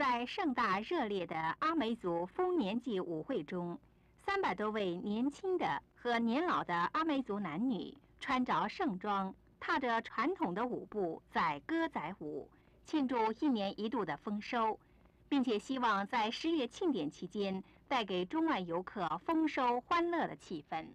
在盛大热烈的阿美族丰年祭舞会中，三百多位年轻的和年老的阿美族男女穿着盛装，踏着传统的舞步，载歌载舞，庆祝一年一度的丰收，并且希望在十月庆典期间带给中外游客丰收欢乐的气氛。